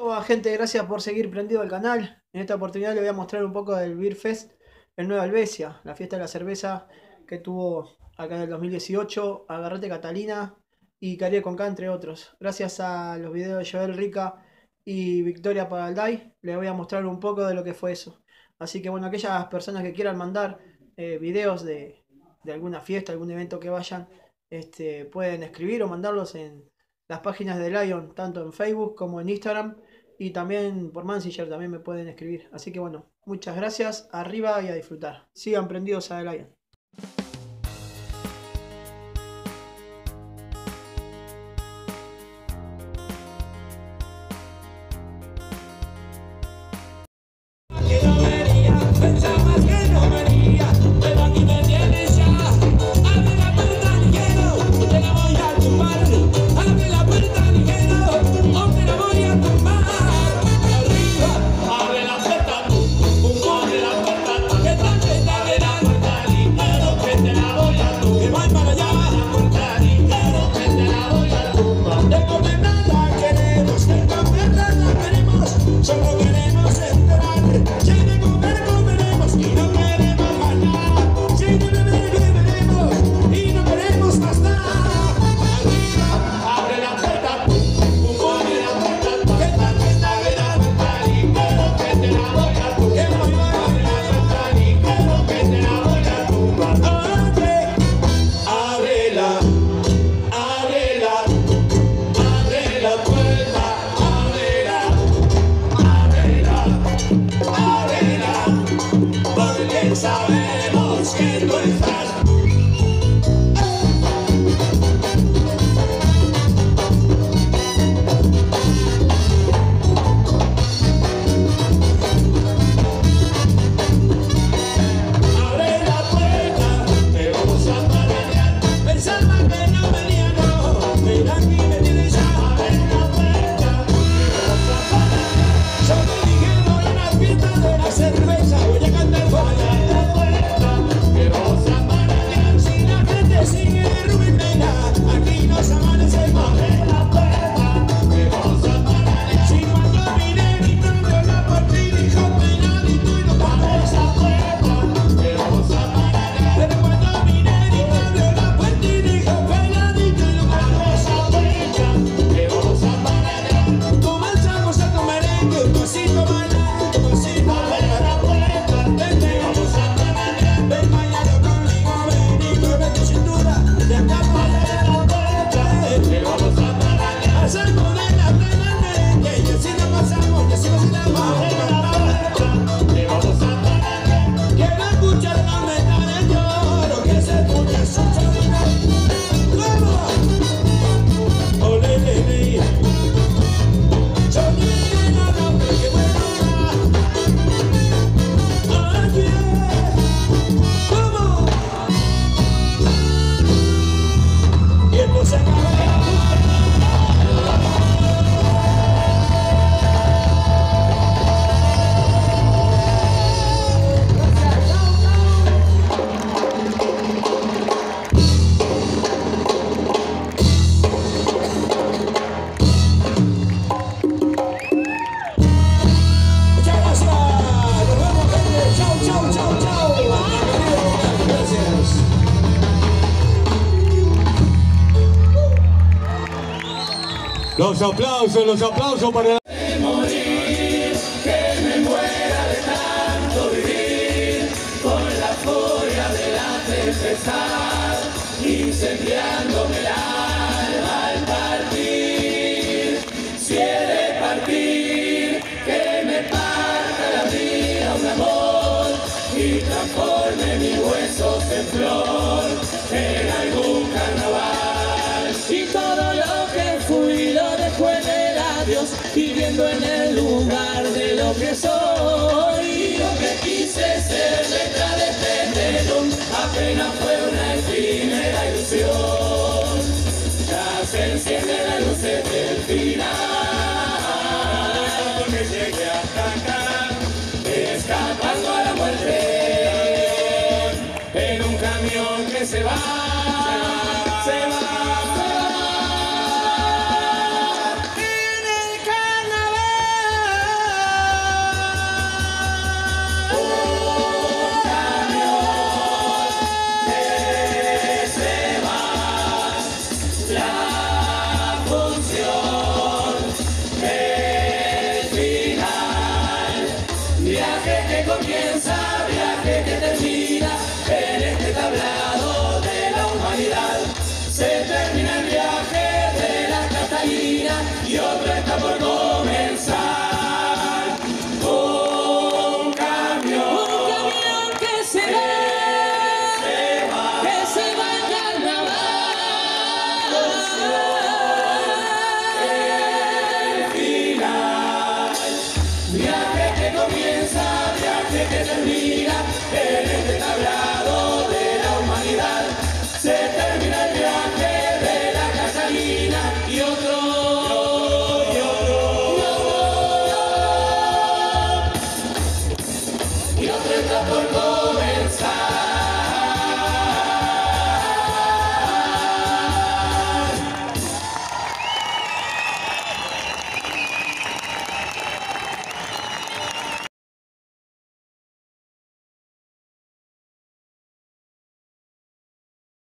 Hola gente, gracias por seguir prendido el canal. En esta oportunidad les voy a mostrar un poco del Beer Fest en Nueva Albesia, la fiesta de la cerveza que tuvo acá en el 2018, Agarrete Catalina y Caribe Conca, entre otros. Gracias a los videos de Joel Rica y Victoria Pagalday, les voy a mostrar un poco de lo que fue eso. Así que bueno, aquellas personas que quieran mandar eh, videos de, de, alguna fiesta, algún evento que vayan, este, pueden escribir o mandarlos en las páginas de Lion, tanto en Facebook como en Instagram y también por Mansiller también me pueden escribir. Así que bueno, muchas gracias. Arriba y a disfrutar. Sigan prendidos a The Lion. Los aplausos, los aplausos para el... que soy. Lo que quise ser detrás de este apenas fue.